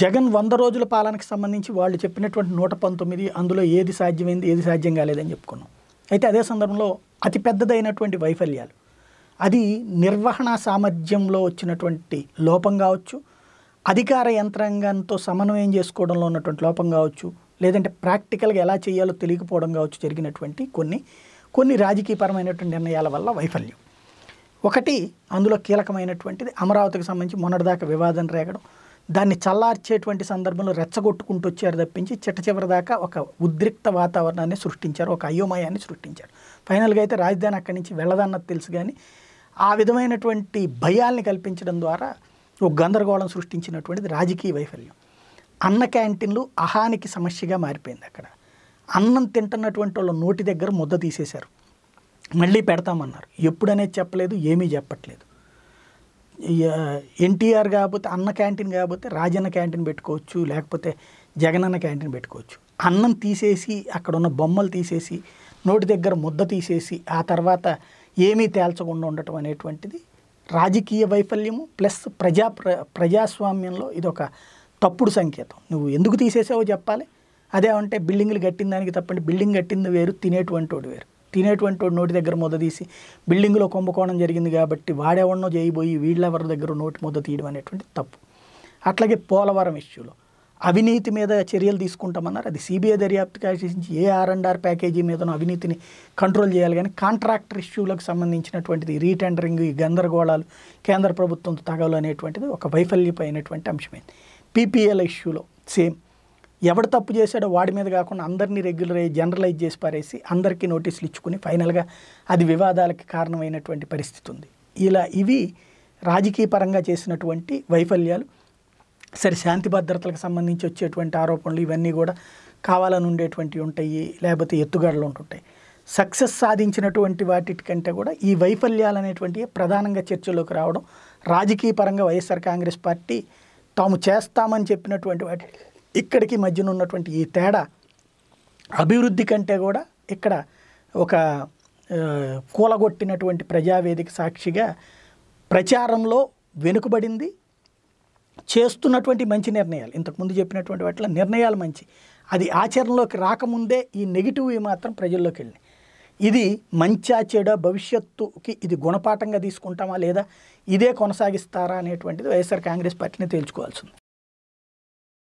జగన్ వంద రోజుల పాలనకు సంబంధించి వాళ్ళు చెప్పినటువంటి నూట పంతొమ్మిది అందులో ఏది సాధ్యమైంది ఏది సాధ్యం కాలేదని చెప్పుకున్నాం. అయితే అదే సందర్భంలో అతి పెద్దదైనటువంటి వైఫల్యాలు. అది నిర్వహణ సామర్థ్యంలో వచ్చినటువంటి లోపం కావచ్చు అధికార యంత్రాంగంతో సమన్వయం చేసుకోవడంలో ఉన్నటువంటి లోపం కావచ్చు లేదంటే ప్రాక్టికల్గా ఎలా చేయాలో తెలియకపోవడం కావచ్చు జరిగినటువంటి కొన్ని కొన్ని రాజకీయపరమైనటువంటి నిర్ణయాల వల్ల వైఫల్యం. ఒకటి అందులో కీలకమైనటువంటిది అమరావతికి సంబంధించి మొన్నటిదాకా వివాదం రేగడం. దాన్ని చల్లార్చేటువంటి సందర్భంలో రెచ్చగొట్టుకుంటూ వచ్చారు తప్పించి చిట్ట చివరి దాకా ఒక ఉద్రిక్త వాతావరణాన్ని సృష్టించారు ఒక అయోమయాన్ని సృష్టించారు. ఫైనల్గా అయితే రాజధాని అక్కడి నుంచి వెళ్ళదన్నది తెలుసు కానీ ఆ విధమైనటువంటి భయాల్ని కల్పించడం ద్వారా ఒక గందరగోళం సృష్టించినటువంటిది రాజకీయ వైఫల్యం. అన్న క్యాంటీన్లు అహానికి సమస్యగా మారిపోయింది అక్కడ. అన్నం తింటున్నటువంటి వాళ్ళ నోటి దగ్గర ముద్ద తీసేశారు. మళ్ళీ పెడతామన్నారు. ఎప్పుడనేది చెప్పలేదు ఏమీ చెప్పట్లేదు. ఎన్టీఆర్ కాకపోతే అన్న క్యాంటీన్ కాకపోతే రాజన్న క్యాంటీన్ పెట్టుకోవచ్చు లేకపోతే జగనన్న క్యాంటీన్ పెట్టుకోవచ్చు. అన్నం తీసేసి అక్కడ ఉన్న బొమ్మలు తీసేసి నోటి దగ్గర ముద్ద తీసేసి ఆ తర్వాత ఏమీ తేల్చకుండా ఉండటం అనేటువంటిది రాజకీయ వైఫల్యము ప్లస్ ప్రజా ప్ర ప్రజాస్వామ్యంలో ఇది ఒక తప్పుడు సంకేతం. నువ్వు ఎందుకు తీసేసావో చెప్పాలి. అదే అంటే బిల్డింగ్లు కట్టిన దానికి తప్పండి. బిల్డింగ్ కట్టింది వేరు తినేటువంటి వాడు వేరు. తినేటువంటి నోటి దగ్గర ముద్ద తీసి బిల్డింగ్లో కుంభకోణం జరిగింది కాబట్టి వాడెవడనో చేయబోయి వీళ్ళెవరి దగ్గర నోటి ముద్ద తీయడం అనేటువంటి తప్పు. అట్లాగే పోలవరం ఇష్యూలో అవినీతి మీద చర్యలు తీసుకుంటామన్నారు. అది సిబిఐ దర్యాప్తుకు ఆశించి A R and R package మీదనో అవినీతిని కంట్రోల్ చేయాలి కానీ కాంట్రాక్టర్ ఇష్యూలకు సంబంధించినటువంటిది రీటెండరింగ్ ఈ గందరగోళాలు కేంద్ర ప్రభుత్వంతో తగలు అనేటువంటిది ఒక వైఫల్యపైనటువంటి అంశమైంది. పీపీఎల్ ఇష్యూలో సేమ్ ఎవడు తప్పు చేశాడో వాడి మీద కాకుండా అందరినీ రెగ్యులర్ జనరలైజ్ చేసి పారేసి అందరికీ నోటీసులు ఇచ్చుకుని ఫైనల్గా అది వివాదాలకి కారణమైనటువంటి పరిస్థితి ఉంది. ఇలా ఇవి రాజకీయ పరంగా చేసినటువంటి వైఫల్యాలు సరే శాంతి భద్రతలకు సంబంధించి వచ్చేటువంటి ఆరోపణలు ఇవన్నీ కూడా కావాలని ఉండేటువంటివి ఉంటాయి లేకపోతే ఎత్తుగడలు ఉంటుంటాయి. సక్సెస్ సాధించినటువంటి వాటికంటే కూడా ఈ వైఫల్యాలు అనేటువంటివి ప్రధానంగా చర్చలోకి రావడం రాజకీయ పరంగా వైఎస్ఆర్ కాంగ్రెస్ పార్టీ తాము చేస్తామని చెప్పినటువంటి వాటి ఇక్కడికి మధ్యన ఉన్నటువంటి ఈ తేడా అభివృద్ధి కంటే కూడా ఇక్కడ ఒక కూలగొట్టినటువంటి ప్రజావేదిక సాక్షిగా ప్రచారంలో వెనుకబడింది చేస్తున్నటువంటి మంచి నిర్ణయాలు. ఇంతకుముందు చెప్పినటువంటి వాటిలో నిర్ణయాలు మంచి. అది ఆచరణలోకి రాకముందే ఈ నెగిటివ్ మాత్రం ప్రజల్లోకి వెళ్ళినాయి. ఇది మంచా చెడ భవిష్యత్తుకి ఇది గుణపాఠంగా తీసుకుంటామా లేదా ఇదే కొనసాగిస్తారా అనేటువంటిది వైఎస్ఆర్ కాంగ్రెస్ పార్టీని తేల్చుకోవాల్సింది